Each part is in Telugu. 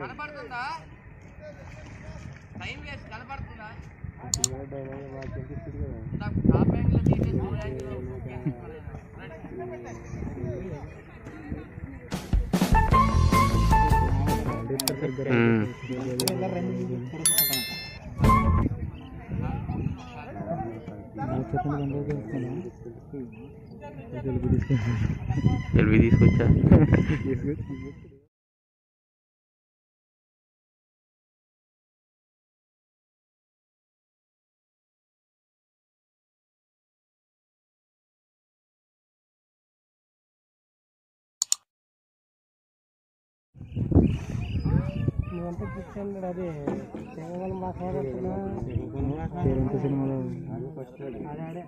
కనపడుతుందా? టైం వేస్ట్ కనపడుతుందా? టాప్ యాంగిల్ తీసేసి తీసుకొచ్చా? నువ్వంతా కూర్చోండి అదే. తెలంగాణ మాట్లాడుతున్నా సినిమాలో. అదే అదే.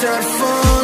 search for